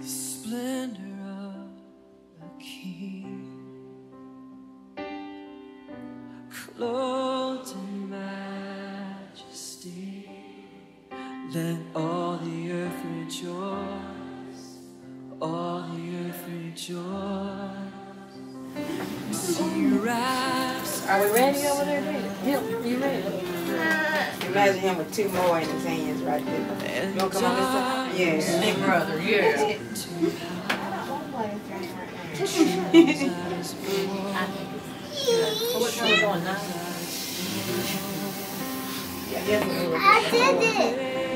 the splendor of the King, clothed in majesty. Let all the earth rejoice, all the earth rejoice. See wraps Are we ready over there, David? Hill, you ready? Imagine him with two more in his hands right there. You wanna come on this side? Yeah. Big brother, yeah. What time we going now? Yeah, definitely. I did it.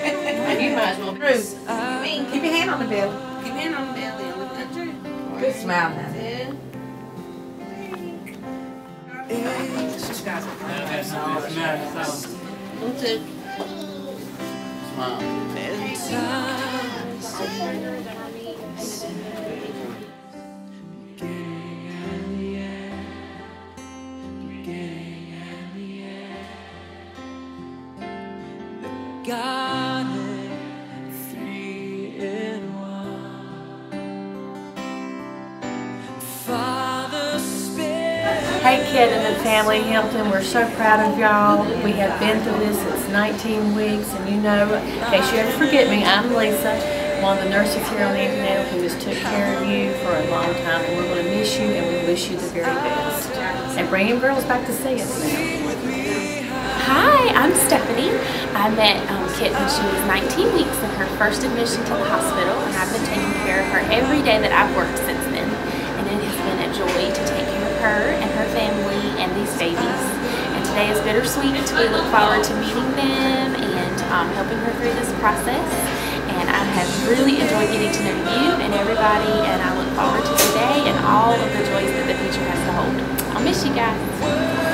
You might as well be through. Keep your hand on the belly. Keep your hand on the belly and look at you. Good smile now. What's it? and times beginning Hey Kit and the family, Hilton, we're so proud of y'all. We have been through this since 19 weeks, and you know, in case you ever forget me, I'm Lisa, one of the nurses here on the Antenatal who has took care of you for a long time, and we're going to miss you, and we wish you the very best. And bringing girls back to see us now. Hi, I'm Stephanie. I met um, Kit when she was 19 weeks in her first admission to the hospital, and I've been taking care of her every day that I've worked since then. And it has been a joy to take care of her and her family and these babies. And today is bittersweet. We look forward to meeting them and um, helping her through this process. And I have really enjoyed getting to know you and everybody, and I look forward to today and all of the joys that the future has to hold. I'll miss you guys.